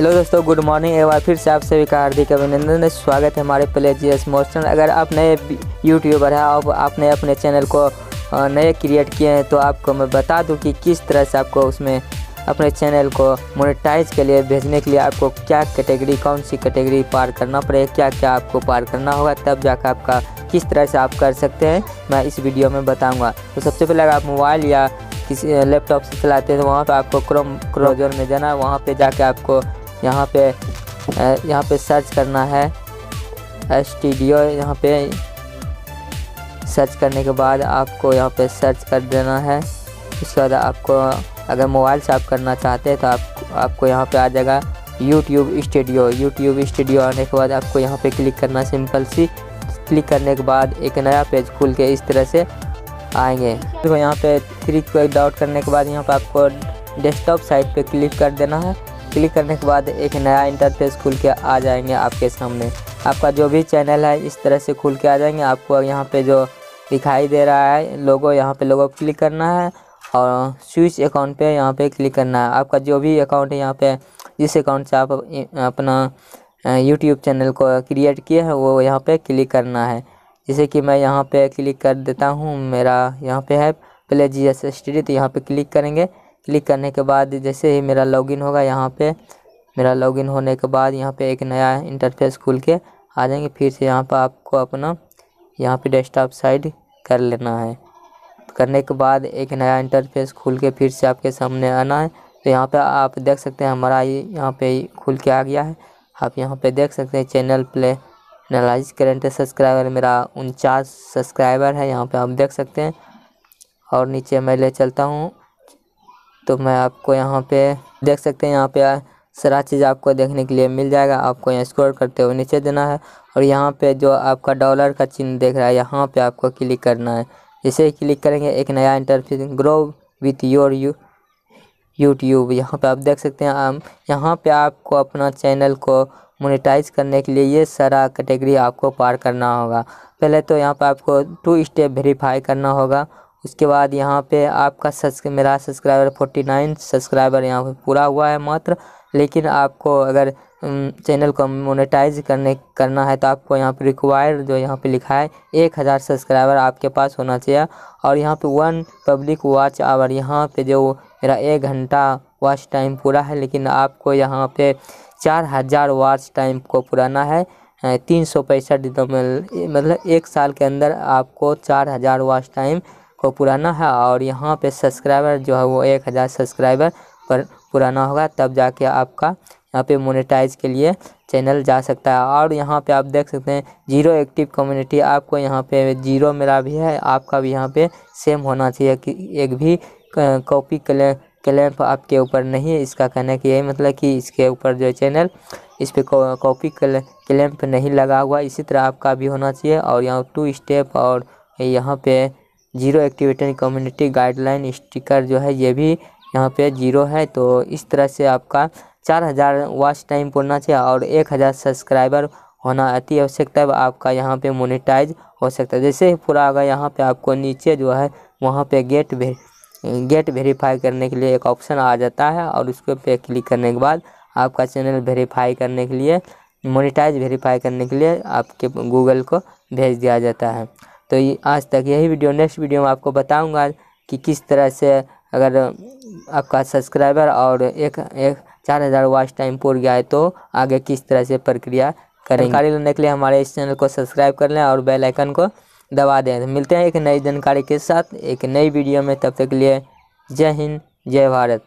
Hello दोस्तों good morning एक बार फिर से आप सभी का हार्दिक अभिनंदन। स्वागत है हमारे प्ले जी एस मोशन। अगर आप नए यूट्यूबर हैं और आपने अपने चैनल को नए क्रिएट किए हैं तो आपको मैं बता दूँ कि किस तरह से आपको उसमें अपने चैनल को मोनेटाइज के लिए, भेजने के लिए आपको क्या कैटेगरी कौन सी कैटेगरी पार करना पड़ेगा क्या क्या आपको पार करना होगा, तब जाकर आपका किस तरह से आप कर सकते हैं, मैं इस वीडियो में बताऊँगा। तो सबसे पहले अगर आप मोबाइल या किसी लैपटॉप से चलाते हैं तो वहाँ पर आपको क्रोम क्रोजर में जाना वहाँ पर जाके आपको यहाँ पे यहाँ पे सर्च करना है। एस टी डी ओ यहाँ पे सर्च करने के बाद आपको यहाँ पे सर्च कर देना है। उसके बाद आपको, अगर मोबाइल से आप करना चाहते हैं तो आप, आपको यहाँ पे आ जाएगा यूट्यूब स्टूडियो यूट्यूब स्टूडियो आने के बाद आपको यहाँ पे क्लिक करना सिंपल सी। क्लिक करने के बाद एक नया पेज खुल के इस तरह से आएँगे। तो यहाँ पे थ्री को डाउट करने के बाद यहाँ पे आपको डेस्कटॉप साइट पे क्लिक कर देना है। क्लिक करने के बाद एक नया इंटरफेस खुल के आ जाएँगे आपके सामने। आपका जो भी चैनल है, इस तरह से खुल के आ जाएँगे। आपको यहाँ पे जो दिखाई दे रहा है लोगो यहाँ पे लोगो क्लिक करना है और स्विच अकाउंट पे यहाँ पे क्लिक करना है। आपका जो भी अकाउंट है यहाँ पे, जिस अकाउंट से आप अपना यूट्यूब चैनल को क्रिएट किए हैं, वो यहाँ पे क्लिक करना है। जैसे कि मैं यहाँ पे क्लिक कर देता हूँ, मेरा यहाँ पे है play G S S study तो यहाँ पे क्लिक करेंगे। क्लिक करने के बाद जैसे ही मेरा लॉगिन होगा यहाँ पे, मेरा लॉगिन होने के बाद यहाँ पे एक नया इंटरफेस खुल के आ जाएँगे। फिर से यहाँ पर आपको अपना यहाँ पे डेस्कटॉप साइड कर लेना है। करने के बाद एक नया इंटरफेस खुल के फिर से आपके सामने आना है। तो यहाँ पे आप देख सकते हैं हमारा ये यहाँ पे खुल के आ गया है। आप यहाँ पे देख सकते हैं channel play analyse current subscriber मेरा उनचास सब्सक्राइबर है। यहाँ पे आप देख सकते हैं। और नीचे मैं ले चलता हूँ। तो मैं आपको यहाँ पे देख सकते हैं, यहाँ पे सारा चीज़ आपको देखने के लिए मिल जाएगा। आपको यहाँ स्क्रॉल करते हुए नीचे देना है और यहाँ पे जो आपका डॉलर का चिन्ह देख रहा है, यहाँ पे आपको क्लिक करना है। जैसे ही क्लिक करेंगे, एक नया interface grow with your you YouTube यहाँ पे आप देख सकते हैं यहाँ पे आपको अपना चैनल को मोनेटाइज करने के लिए ये सारा कैटेगरी आपको पार करना होगा। पहले तो यहाँ पे आपको टू स्टेप वेरीफाई करना होगा उसके बाद यहाँ पे आपका सब्स, मेरा सब्सक्राइबर फोर्टी नाइन सब्सक्राइबर यहाँ पे पूरा हुआ है मात्र। लेकिन आपको अगर चैनल को मोनेटाइज करने, करना है तो आपको यहाँ पे रिक्वायर जो यहाँ पे लिखा है, एक हज़ार सब्सक्राइबर आपके पास होना चाहिए। और यहाँ पे वन पब्लिक वॉच आवर यहाँ पे जो मेरा एक घंटा वॉच टाइम पूरा है, लेकिन आपको यहाँ पे चार हज़ार वॉच टाइम को पुराना है। तीन सौ पैंसठ मतलब एक साल के अंदर आपको चार हज़ार वॉच टाइम को पुराना है और यहाँ पे सब्सक्राइबर जो है वो एक हज़ार सब्सक्राइबर पर पुराना होगा, तब जाके आपका यहाँ पे मोनेटाइज के लिए चैनल जा सकता है। और यहाँ पे आप देख सकते हैं ज़ीरो एक्टिव कम्युनिटी आपको यहाँ पे ज़ीरो मेरा भी है, आपका भी यहाँ पे सेम होना चाहिए कि एक भी कॉपी क्ले क्लैम्प आपके ऊपर नहीं है, इसका कहने की यही मतलब कि इसके ऊपर जो चैनल इस पर कॉपी क्लैम्प नहीं लगा हुआ, इसी तरह आपका भी होना चाहिए। और यहाँ टू स्टेप और यहाँ पे zero activity community guideline sticker जो है, ये भी यहाँ पे ज़ीरो है। तो इस तरह से आपका चार हज़ार वॉच टाइम पड़ना चाहिए और एक हज़ार सब्सक्राइबर होना अति आवश्यकता है आपका यहाँ पे मोनेटाइज हो सकता है। जैसे पूरा होगा, यहाँ पे आपको नीचे जो है, वहाँ पे गेट वे गेट वेरीफाई करने के लिए एक ऑप्शन आ जाता है और उसके पे क्लिक करने के बाद आपका चैनल वेरीफाई करने के लिए, मोनेटाइज वेरीफाई करने के लिए आपके गूगल को भेज दिया जाता है। तो आज तक यही वीडियो नेक्स्ट वीडियो में आपको बताऊँगा कि किस तरह से अगर आपका सब्सक्राइबर और एक एक चार हज़ार वॉच टाइम पूर गया है तो आगे किस तरह से प्रक्रिया करें जानकारी लेने के लिए हमारे इस चैनल को सब्सक्राइब कर लें और बेल आइकन को दबा दें। मिलते हैं एक नई जानकारी के साथ, एक नई वीडियो में, तब तक के लिए जय हिंद, जय भारत।